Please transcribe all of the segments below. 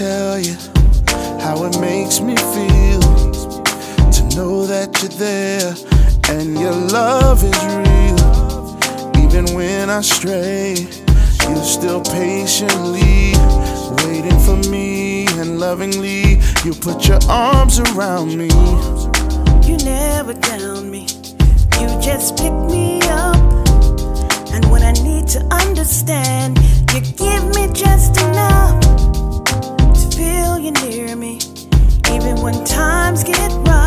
tell you how it makes me feel to know that you're there and your love is real. Even when I stray, you're still patiently waiting for me and lovingly you put your arms around me. You never down me, you just pick near me. Even when times get rough,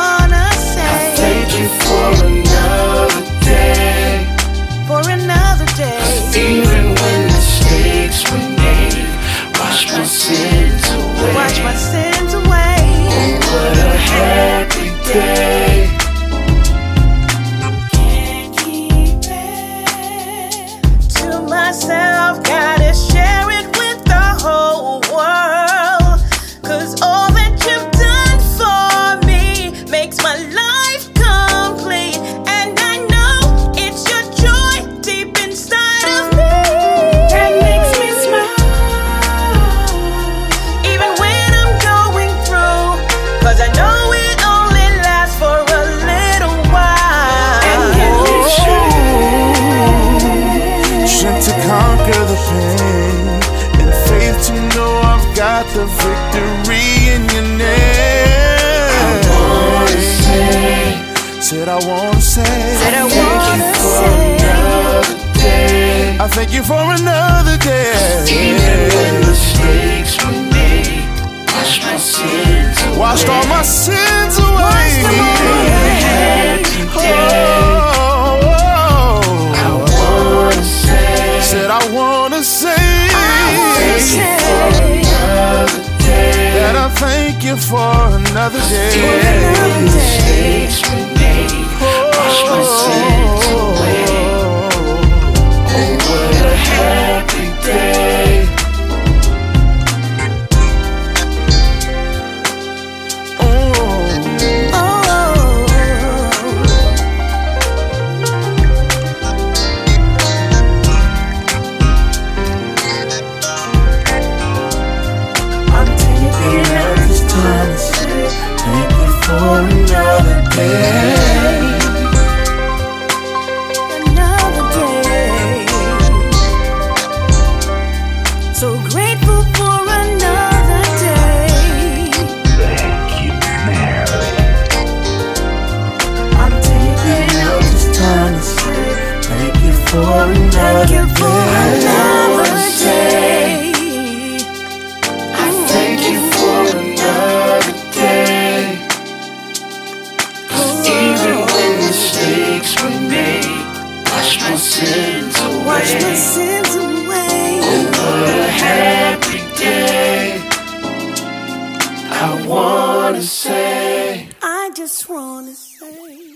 wanna say, thank you for another day. for another the victory in your name. Wanna say, Said I wanna say, Said I thank you wanna for say, another day. I thank you for another day. Even when mistakes were made, wash my sins away. Washed all my sins away. Washed away. Oh, oh, oh. I oh. wanna say, Said I wanna say another day. that I thank you for another day. Mistakes were made, to say thank you Mary. I'm taking out this time a straight Thank you for wanna say. I just wanna say.